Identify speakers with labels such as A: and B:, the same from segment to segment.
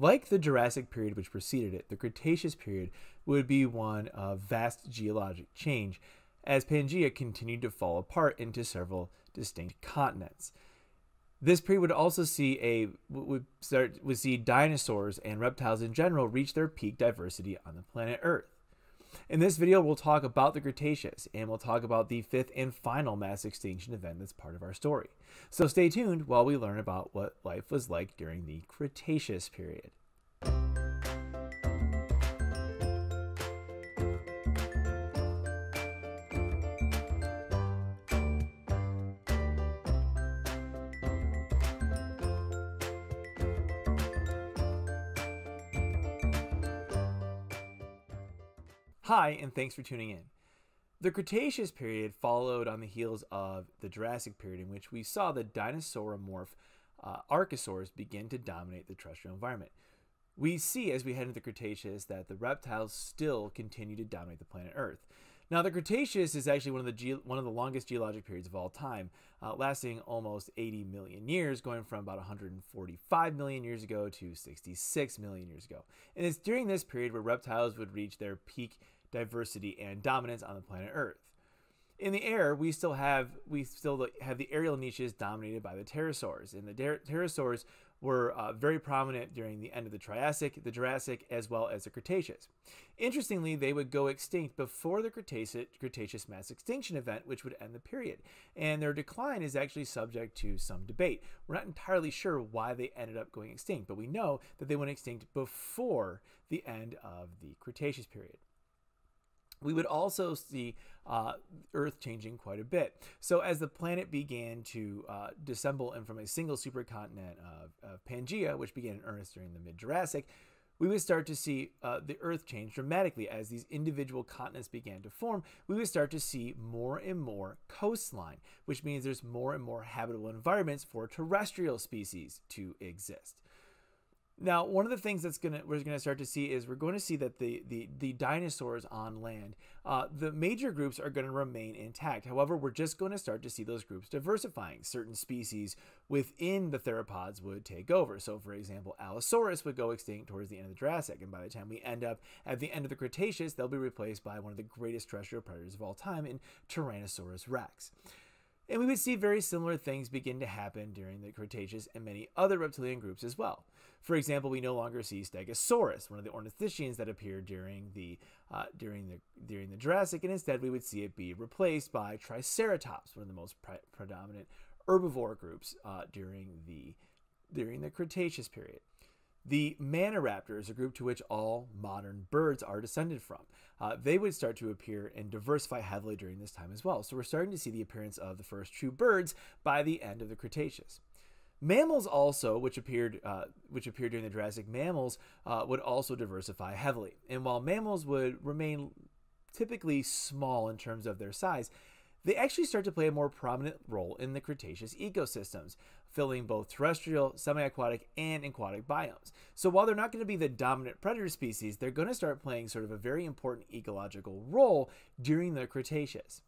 A: Like the Jurassic period which preceded it, the Cretaceous period would be one of vast geologic change as Pangaea continued to fall apart into several distinct continents. This period would also see a would start would see dinosaurs and reptiles in general reach their peak diversity on the planet Earth. In this video, we'll talk about the Cretaceous and we'll talk about the fifth and final mass extinction event that's part of our story. So stay tuned while we learn about what life was like during the Cretaceous period. Hi, and thanks for tuning in. The Cretaceous period followed on the heels of the Jurassic period, in which we saw the dinosauromorph uh, archosaurs begin to dominate the terrestrial environment. We see as we head into the Cretaceous that the reptiles still continue to dominate the planet Earth. Now, the Cretaceous is actually one of the ge- one of the longest geologic periods of all time, uh, lasting almost 80 million years, going from about 145 million years ago to 66 million years ago. And it's during this period where reptiles would reach their peak diversity, and dominance on the planet Earth. In the air, we still have we still have the aerial niches dominated by the pterosaurs, and the pterosaurs were uh, very prominent during the end of the Triassic, the Jurassic, as well as the Cretaceous. Interestingly, they would go extinct before the Cretaceous, Cretaceous mass extinction event, which would end the period. And their decline is actually subject to some debate. We're not entirely sure why they ended up going extinct, but we know that they went extinct before the end of the Cretaceous period we would also see uh, Earth changing quite a bit. So as the planet began to uh, dissemble and from a single supercontinent of, of, Pangaea, which began in earnest during the mid-Jurassic, we would start to see uh, the Earth change dramatically as these individual continents began to form. We would start to see more and more coastline, which means there's more and more habitable environments for terrestrial species to exist. Now, one of the things that's gonna we're gonna start to see is we're going to see that the the the dinosaurs on land, uh, the major groups are going to remain intact. However, we're just going to start to see those groups diversifying. Certain species within the theropods would take over. So, for example, Allosaurus would go extinct towards the end of the Jurassic, and by the time we end up at the end of the Cretaceous, they'll be replaced by one of the greatest terrestrial predators of all time in Tyrannosaurus rex. And we would see very similar things begin to happen during the Cretaceous and many other reptilian groups as well. For example, we no longer see Stegosaurus, one of the ornithischians that appeared during the uh, during the during the Jurassic, and instead we would see it be replaced by Triceratops, one of the most pre predominant herbivore groups uh, during the during the Cretaceous period. The Maniraptor is a group to which all modern birds are descended from, uh, they would start to appear and diversify heavily during this time as well. So we're starting to see the appearance of the first true birds by the end of the Cretaceous. Mammals also, which appeared uh, which appeared during the Jurassic, mammals uh, would also diversify heavily. And while mammals would remain typically small in terms of their size, they actually start to play a more prominent role in the Cretaceous ecosystems, filling both terrestrial, semi-aquatic, and aquatic biomes. So while they're not going to be the dominant predator species, they're going to start playing sort of a very important ecological role during the Cretaceous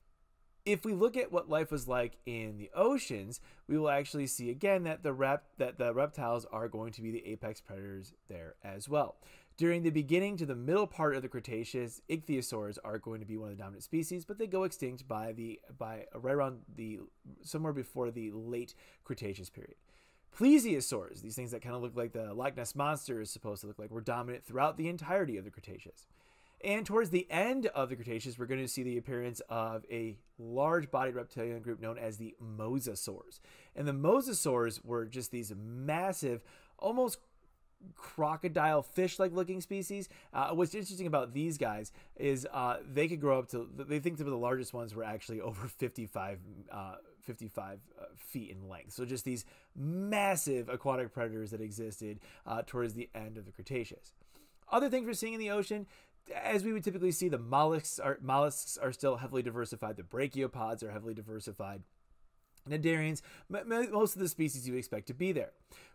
A: if we look at what life was like in the oceans, we will actually see again that the rep that the reptiles are going to be the apex predators there as well. During the beginning to the middle part of the Cretaceous, ichthyosaurs are going to be one of the dominant species, but they go extinct by the by right around the somewhere before the late Cretaceous period. Plesiosaurs, these things that kind of look like the Loch Ness monster is supposed to look like, were dominant throughout the entirety of the Cretaceous. And towards the end of the Cretaceous, we're going to see the appearance of a large bodied reptilian group known as the mosasaurs. And the mosasaurs were just these massive, almost crocodile fish like looking species. Uh, what's interesting about these guys is uh, they could grow up to, they think some of the largest ones were actually over 55, uh, 55 uh, feet in length. So just these massive aquatic predators that existed uh, towards the end of the Cretaceous. Other things we're seeing in the ocean, as we would typically see, the mollusks are mollusks are still heavily diversified. The brachiopods are heavily diversified. Cnidarians, most of the species you expect to be there.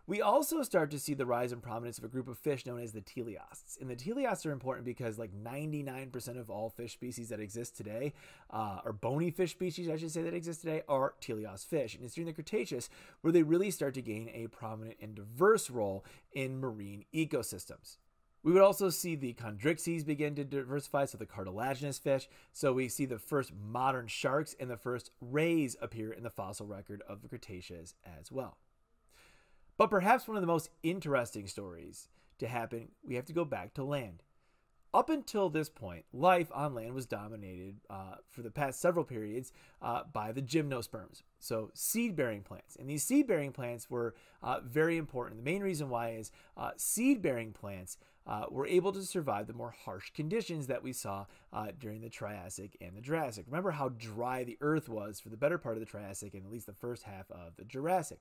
A: We also start to see the rise in prominence of a group of fish known as the teleosts. And the teleosts are important because like 99% of all fish species that exist today, uh, or bony fish species, I should say, that exist today, are teleost fish. And it's during the Cretaceous where they really start to gain a prominent and diverse role in marine ecosystems. We would also see the chondrichthyes begin to diversify, so the cartilaginous fish. So we see the first modern sharks and the first rays appear in the fossil record of the Cretaceous as well. But perhaps one of the most interesting stories to happen, we have to go back to land. Up until this point, life on land was dominated uh, for the past several periods uh, by the gymnosperms, so seed bearing plants. And these seed bearing plants were uh, very important. The main reason why is uh, seed bearing plants uh, were able to survive the more harsh conditions that we saw uh, during the Triassic and the Jurassic. Remember how dry the Earth was for the better part of the Triassic and at least the first half of the Jurassic.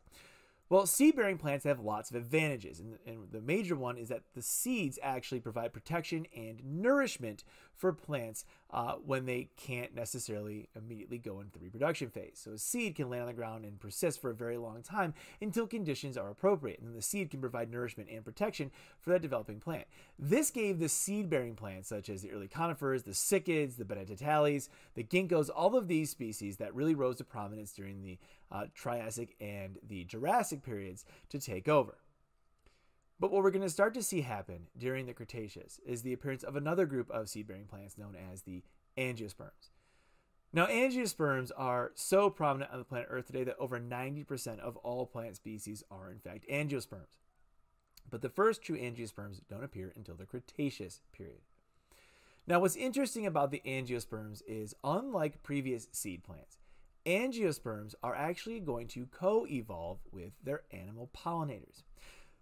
A: Well, seed bearing plants have lots of advantages, and, and, the major one is that the seeds actually provide protection and nourishment for plants uh, when they can't necessarily immediately go into the reproduction phase. So, a seed can land on the ground and persist for a very long time until conditions are appropriate, and then the seed can provide nourishment and protection for that developing plant. This gave the seed bearing plants, such as the early conifers, the cycads, the bennettitales, the ginkgos, all of these species that really rose to prominence during the uh, Triassic and the Jurassic periods to take over. But what we're going to start to see happen during the Cretaceous is the appearance of another group of seed bearing plants known as the angiosperms. Now, angiosperms are so prominent on the planet Earth today that over 90% of all plant species are, in fact, angiosperms. But the first true angiosperms don't appear until the Cretaceous period. Now, what's interesting about the angiosperms is, unlike previous seed plants, angiosperms are actually going to co evolve with their animal pollinators.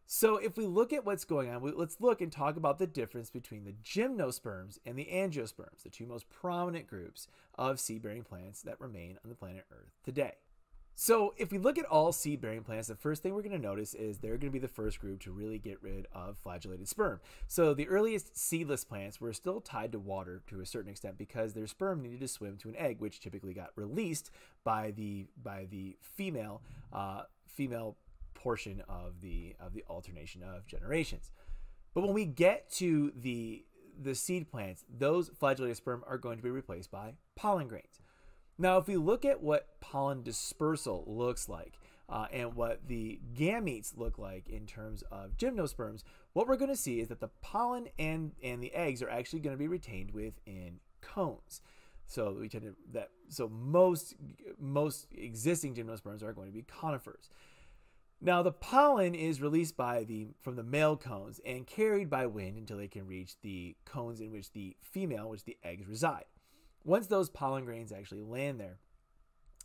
A: So, if we look at what's going on, let's look and talk about the difference between the gymnosperms and the angiosperms, the two most prominent groups of seed bearing plants that remain on the planet Earth today. So, if we look at all seed bearing plants, the first thing we're going to notice is they're going to be the first group to really get rid of flagellated sperm. So, the earliest seedless plants were still tied to water to a certain extent because their sperm needed to swim to an egg, which typically got released by the by the female uh, female portion of the of the alternation of generations. But when we get to the the seed plants, those flagellated sperm are going to be replaced by pollen grains. Now, if we look at what pollen dispersal looks like uh, and what the gametes look like in terms of gymnosperms, what we're going to see is that the pollen and, and the eggs are actually going to be retained within cones. So we tend to that so most most existing gymnosperms are going to be conifers. Now the pollen is released by the from the male cones and carried by wind until they can reach the cones in which the female, which the eggs reside. Once those pollen grains actually land there,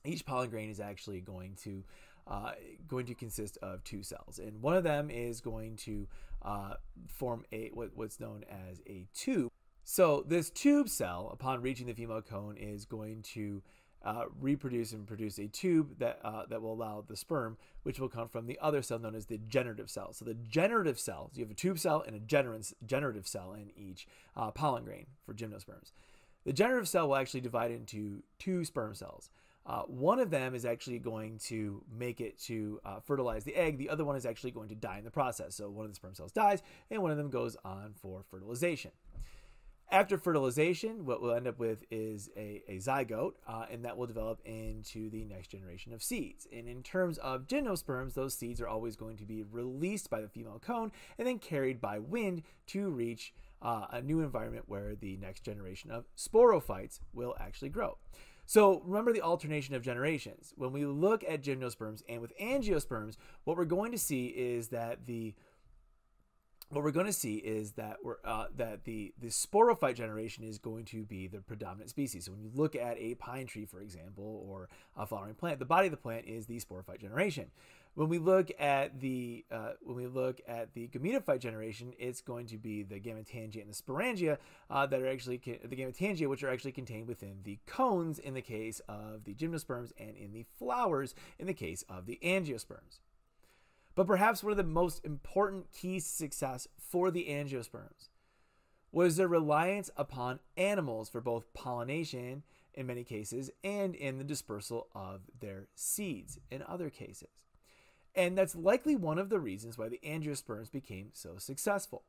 A: each pollen grain is actually going to uh, going to consist of two cells, and one of them is going to uh, form a what, what's known as a tube. So this tube cell, upon reaching the female cone, is going to uh, reproduce and produce a tube that uh, that will allow the sperm, which will come from the other cell known as the generative cell. So the generative cells, you have a tube cell and a generative cell in each uh, pollen grain for gymnosperms. The generative cell will actually divide into two sperm cells. Uh, one of them is actually going to make it to uh, fertilize the egg. The other one is actually going to die in the process. So one of the sperm cells dies, and one of them goes on for fertilization. After fertilization, what we'll end up with is a, a zygote, uh, and that will develop into the next generation of seeds. And in terms of gymnosperms, those seeds are always going to be released by the female cone and then carried by wind to reach uh, a new environment where the next generation of sporophytes will actually grow. So remember the alternation of generations. When we look at gymnosperms and with angiosperms, what we're going to see is that the what we're going to see is that we're uh, that the the sporophyte generation is going to be the predominant species. So when you look at a pine tree, for example, or a flowering plant, the body of the plant is the sporophyte generation. When we look at the uh, when we look at the gametophyte generation, it's going to be the gametangia and the sporangia uh, that are actually the gametangia, which are actually contained within the cones in the case of the gymnosperms, and in the flowers in the case of the angiosperms. But perhaps one of the most important keys to success for the angiosperms was their reliance upon animals for both pollination in many cases and in the dispersal of their seeds in other cases. And that's likely one of the reasons why the angiosperms became so successful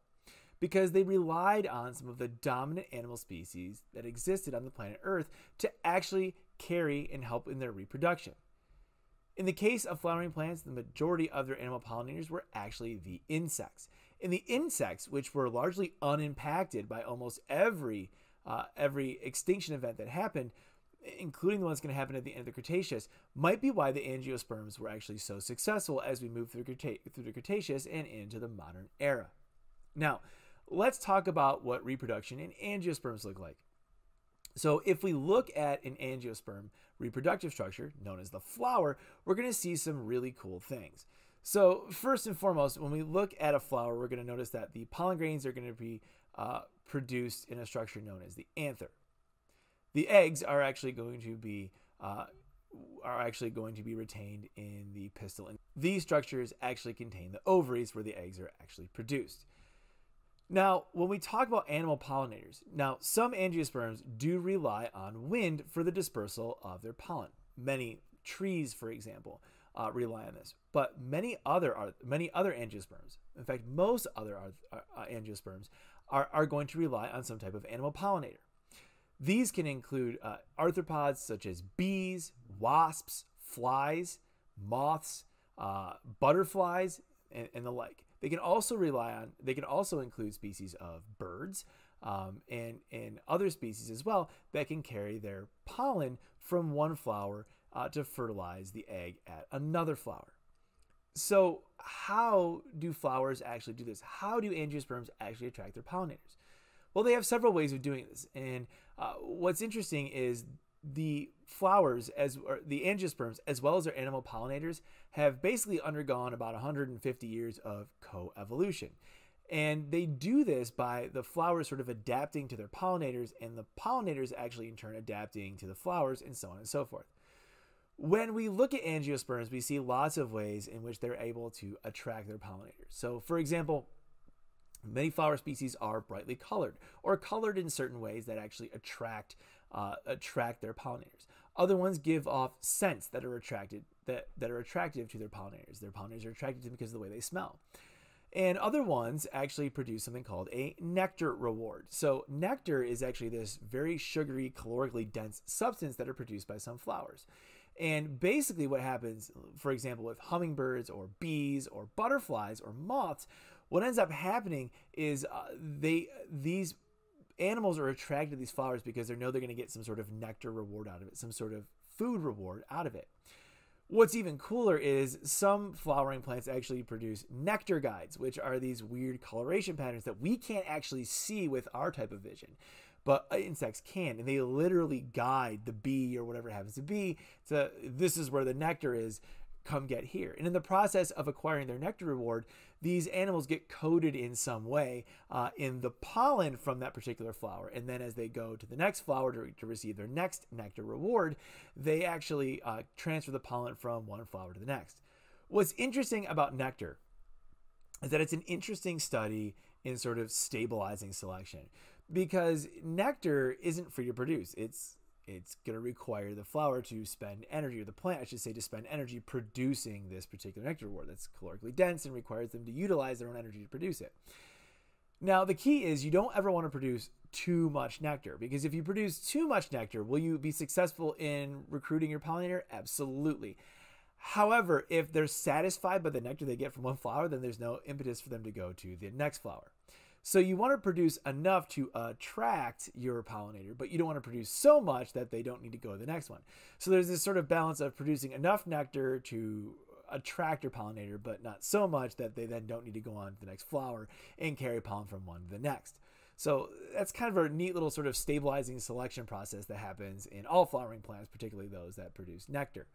A: because they relied on some of the dominant animal species that existed on the planet Earth to actually carry and help in their reproduction. In the case of flowering plants, the majority of their animal pollinators were actually the insects. And the insects, which were largely unimpacted by almost every uh, every extinction event that happened, including the ones going to happen at the end of the Cretaceous, might be why the angiosperms were actually so successful as we move through, through the Cretaceous and into the modern era. Now, let's talk about what reproduction in angiosperms look like. So, if we look at an angiosperm reproductive structure, known as the flower, we're going to see some really cool things. So, first and foremost, when we look at a flower, we're going to notice that the pollen grains are going to be uh, produced in a structure known as the anther. The eggs are actually going to be uh, are actually going to be retained in the pistil. And these structures actually contain the ovaries where the eggs are actually produced. Now, when we talk about animal pollinators, now some angiosperms do rely on wind for the dispersal of their pollen. Many trees, for example, uh, rely on this, but many other are many other angiosperms. In fact, most other uh, angiosperms are, are going to rely on some type of animal pollinator. These can include uh, arthropods such as bees, wasps, flies, moths, uh, butterflies, and, and the like. They can also rely on, they can also include species of birds um, and, and other species as well that can carry their pollen from one flower uh, to fertilize the egg at another flower. So, how do flowers actually do this? How do angiosperms actually attract their pollinators? Well, they have several ways of doing this. And uh, what's interesting is the flowers as the angiosperms as well as their animal pollinators have basically undergone about 150 years of coevolution. And they do this by the flowers sort of adapting to their pollinators and the pollinators actually in turn adapting to the flowers and so on and so forth. When we look at angiosperms we see lots of ways in which they're able to attract their pollinators. So for example Many flower species are brightly colored or colored in certain ways that actually attract uh, attract their pollinators. Other ones give off scents that are attracted that, that are attractive to their pollinators. Their pollinators are attracted to them because of the way they smell. And other ones actually produce something called a nectar reward. So nectar is actually this very sugary, calorically dense substance that are produced by some flowers. And basically what happens, for example, with hummingbirds or bees or butterflies or moths, what ends up happening is uh, they these animals are attracted to these flowers because they know they're going to get some sort of nectar reward out of it, some sort of food reward out of it. What's even cooler is some flowering plants actually produce nectar guides, which are these weird coloration patterns that we can't actually see with our type of vision. But uh, insects can, and they literally guide the bee or whatever it happens to be to this is where the nectar is, come get here. And in the process of acquiring their nectar reward, these animals get coated in some way uh, in the pollen from that particular flower. And then as they go to the next flower to, to receive their next nectar reward, they actually uh, transfer the pollen from one flower to the next. What's interesting about nectar is that it's an interesting study in sort of stabilizing selection because nectar isn't free to produce. It's it's going to require the flower to spend energy, or the plant, I should say, to spend energy producing this particular nectar reward that's calorically dense and requires them to utilize their own energy to produce it. Now, the key is you don't ever want to produce too much nectar because if you produce too much nectar, will you be successful in recruiting your pollinator? Absolutely. However, if they're satisfied by the nectar they get from one flower, then there's no impetus for them to go to the next flower. So you want to produce enough to attract your pollinator, but you don't want to produce so much that they don't need to go to the next one. So there's this sort of balance of producing enough nectar to attract your pollinator, but not so much that they then don't need to go on to the next flower and carry pollen from one to the next. So that's kind of a neat little sort of stabilizing selection process that happens in all flowering plants, particularly those that produce nectar.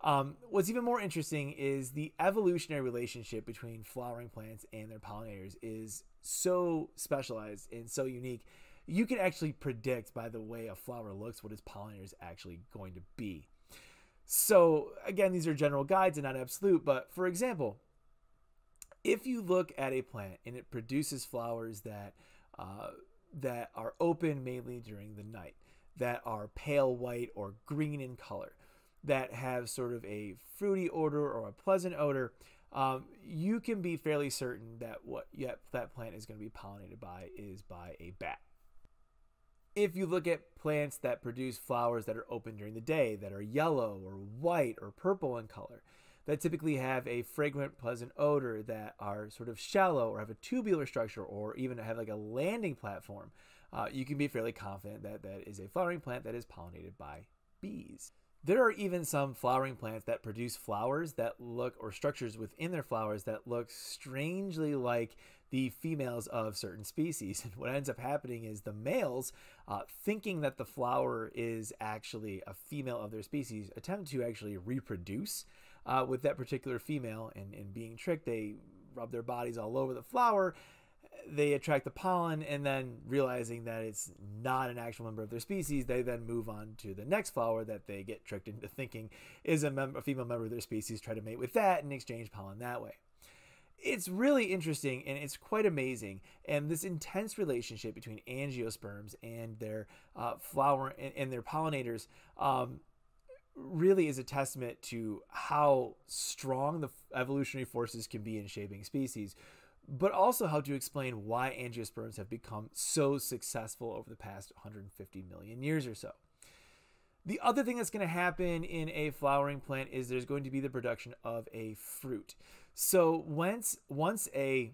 A: Um, what's even more interesting is the evolutionary relationship between flowering plants and their pollinators is so specialized and so unique. You can actually predict by the way a flower looks what its pollinator is actually going to be. So, again, these are general guides and not absolute, but for example, if you look at a plant and it produces flowers that uh, that are open mainly during the night, that are pale white or green in color, that have sort of a fruity odor or a pleasant odor, um, you can be fairly certain that what that plant is going to be pollinated by is by a bat. If you look at plants that produce flowers that are open during the day, that are yellow or white or purple in color, that typically have a fragrant, pleasant odor, that are sort of shallow or have a tubular structure or even have like a landing platform, uh, you can be fairly confident that that is a flowering plant that is pollinated by bees. There are even some flowering plants that produce flowers that look, or structures within their flowers that look strangely like the females of certain species. And what ends up happening is the males, uh, thinking that the flower is actually a female of their species, attempt to actually reproduce uh, with that particular female. And, and being tricked, they rub their bodies all over the flower they attract the pollen and then realizing that it's not an actual member of their species they then move on to the next flower that they get tricked into thinking is a, mem- a female member of their species try to mate with that and exchange pollen that way. It's really interesting and it's quite amazing. And this intense relationship between angiosperms and their uh, flower and, and, their pollinators um, really is a testament to how strong the evolutionary forces can be in shaping species but also how to explain why angiosperms have become so successful over the past 150 million years or so. The other thing that's going to happen in a flowering plant is there's going to be the production of a fruit. So once once a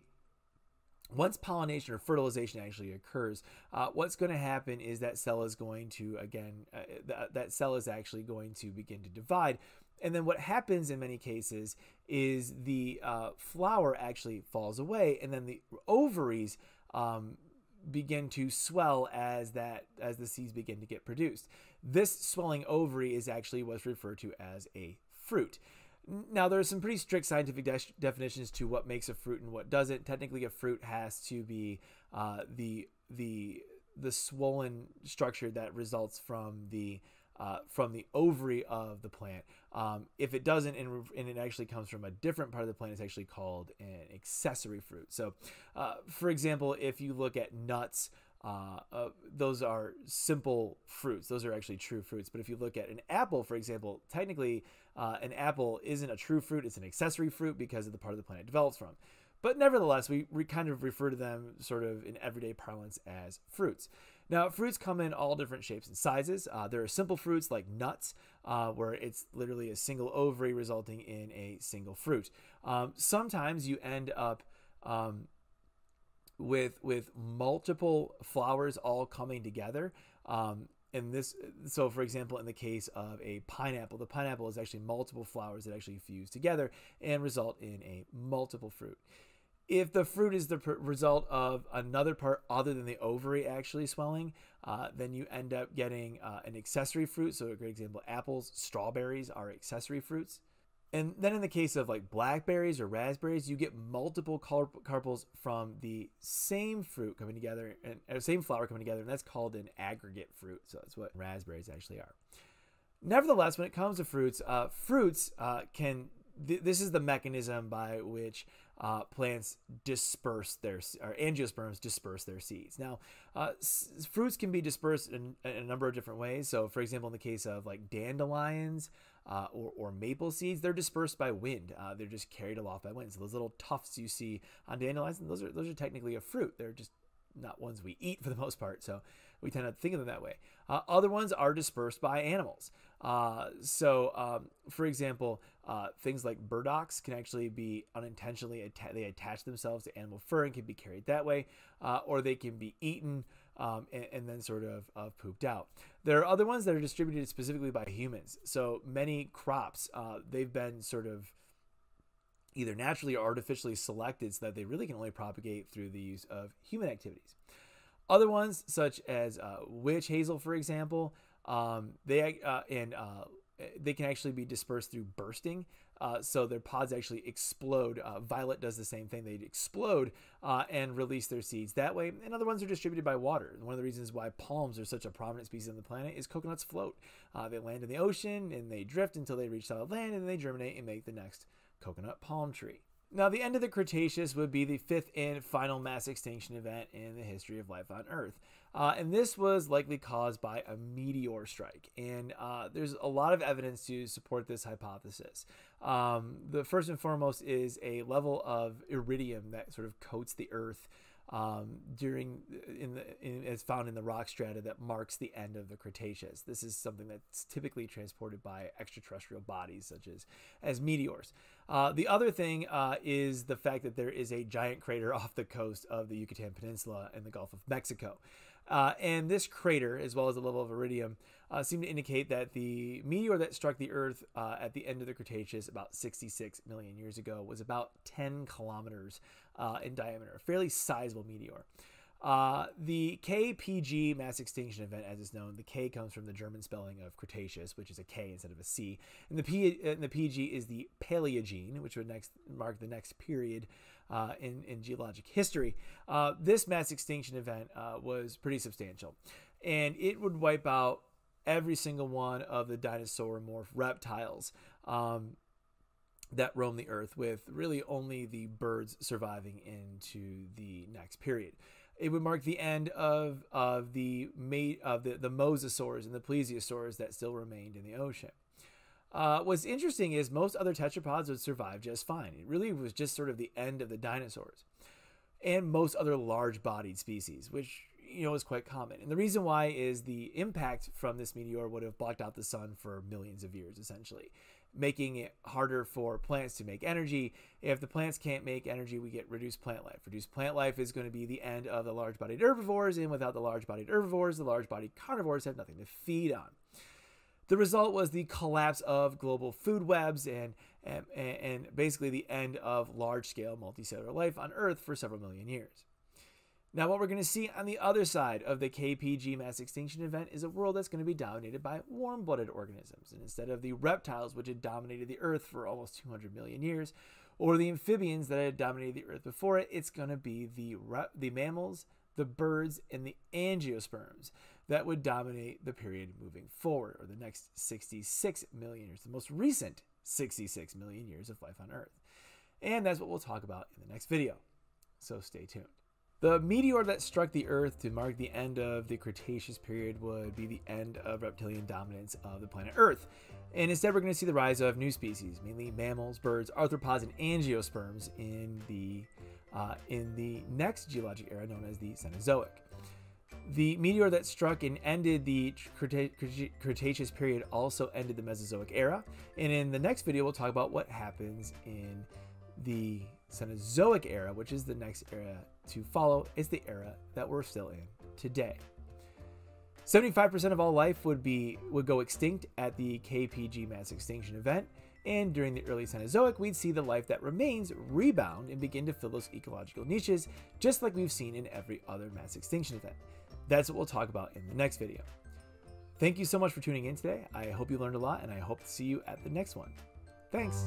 A: once pollination or fertilization actually occurs, uh, what's going to happen is that cell is going to again uh, th- that cell is actually going to begin to divide, and then what happens in many cases is the uh, flower actually falls away, and then the ovaries um, begin to swell as that as the seeds begin to get produced. This swelling ovary is actually what's referred to as a fruit. Now, there are some pretty strict scientific de- definitions to what makes a fruit and what doesn't. Technically, a fruit has to be uh, the the the swollen structure that results from the uh, from the ovary of the plant. Um, if it doesn't, and, and, it actually comes from a different part of the plant, it's actually called an accessory fruit. So, uh, for example, if you look at nuts, uh, uh, those are simple fruits. Those are actually true fruits. But if you look at an apple, for example, technically uh, an apple isn't a true fruit, it's an accessory fruit because of the part of the plant it develops from. But nevertheless, we, we kind of refer to them sort of in everyday parlance as fruits. Now, fruits come in all different shapes and sizes. Uh, there are simple fruits like nuts, uh, where it's literally a single ovary resulting in a single fruit. Um, sometimes you end up um, with with multiple flowers all coming together. Um, this, so for example, in the case of a pineapple, the pineapple is actually multiple flowers that actually fuse together and result in a multiple fruit if the fruit is the result of another part other than the ovary actually swelling, uh, then you end up getting uh, an accessory fruit. So, a great example apples, strawberries are accessory fruits. And then in the case of like blackberries or raspberries, you get multiple carpels from the same fruit coming together and uh, same flower coming together, and that's called an aggregate fruit. So that's what raspberries actually are. Nevertheless, when it comes to fruits, uh, fruits uh, can. Th- this is the mechanism by which uh, plants disperse their or angiosperms disperse their seeds. Now, uh, fruits can be dispersed in, in, a number of different ways. So, for example, in the case of like dandelions uh, or, or maple seeds, they're dispersed by wind. Uh, they're just carried aloft by wind. So those little tufts you see on dandelions, those are those are technically a fruit. They're just not ones we eat for the most part. So we tend to think of them that way. Uh, other ones are dispersed by animals. Uh, so, um, for example, uh, things like burdocks can actually be unintentionally atta- they attach themselves to animal fur and can be carried that way, uh, or they can be eaten um, and, and, then sort of pooped out. There are other ones that are distributed specifically by humans. So many crops uh, they've been sort of either naturally or artificially selected so that they really can only propagate through the use of human activities. Other ones, such as uh, witch hazel, for example, um, they uh, and uh, they can actually be dispersed through bursting. Uh, so their pods actually explode. Uh, violet does the same thing; they explode uh, and release their seeds that way. And other ones are distributed by water. One of the reasons why palms are such a prominent species on the planet is coconuts float. Uh, they land in the ocean and they drift until they reach solid land, and they germinate and make the next coconut palm tree. Now, the end of the Cretaceous would be the fifth and final mass extinction event in the history of life on Earth. Uh, and this was likely caused by a meteor strike. And uh, there's a lot of evidence to support this hypothesis. Um, the first and foremost is a level of iridium that sort of coats the Earth um, during in the in, as found in the rock strata that marks the end of the Cretaceous. This is something that's typically transported by extraterrestrial bodies such as as meteors. Uh, the other thing uh, is the fact that there is a giant crater off the coast of the Yucatan Peninsula in the Gulf of Mexico. Uh, and this crater, as well as the level of iridium, uh, seem to indicate that the meteor that struck the Earth uh, at the end of the Cretaceous about 66 million years ago was about 10 kilometers uh, in diameter, a fairly sizable meteor. Uh, the KPG mass extinction event, as is known, the K comes from the German spelling of Cretaceous, which is a K instead of a C, and the P and the PG is the Paleogene, which would next mark the next period uh, in in geologic history. Uh, this mass extinction event uh, was pretty substantial, and it would wipe out every single one of the dinosaur-morph reptiles. Um, that roam the earth with really only the birds surviving into the next period it would mark the end of of the mate of the, the mosasaurs and the plesiosaurs that still remained in the ocean. Uh, what's interesting is most other tetrapods would survive just fine. It really was just sort of the end of the dinosaurs, and most other large-bodied species, which you know is quite common. And the reason why is the impact from this meteor would have blocked out the sun for millions of years, essentially making it harder for plants to make energy. If the plants can't make energy, we get reduced plant life. Reduced plant life is going to be the end of the large bodied herbivores, and without the large bodied herbivores, the large bodied carnivores have nothing to feed on. The result was the collapse of global food webs and, and, and basically the end of large scale multicellular life on Earth for several million years. Now, what we're going to see on the other side of the KPG mass extinction event is a world that's going to be dominated by warm blooded organisms. And instead of the reptiles, which had dominated the Earth for almost 200 million years, or the amphibians that had dominated the Earth before it, it's going to be the, the mammals, the birds, and the angiosperms that would dominate the period moving forward, or the next 66 million years, the most recent 66 million years of life on Earth. And that's what we'll talk about in the next video. So stay tuned. The meteor that struck the Earth to mark the end of the Cretaceous period would be the end of reptilian dominance of the planet Earth. And instead, we're going to see the rise of new species, mainly mammals, birds, arthropods, and angiosperms in the uh, in the next geologic era known as the Cenozoic. The meteor that struck and ended the Cretaceous period also ended the Mesozoic era. And in the next video, we'll talk about what happens in the Cenozoic era, which is the next era to follow, is the era that we're still in today. 75% of all life would be would go extinct at the KPG mass extinction event, and during the early Cenozoic, we'd see the life that remains rebound and begin to fill those ecological niches, just like we've seen in every other mass extinction event. That's what we'll talk about in the next video. Thank you so much for tuning in today. I hope you learned a lot, and I hope to see you at the next one. Thanks.